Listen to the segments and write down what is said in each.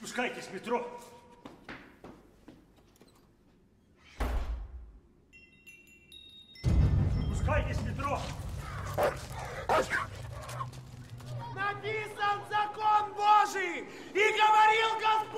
Пускайте с метро. Пускайте с метро. Написан закон Божий и говорил Господь.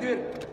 nerededir?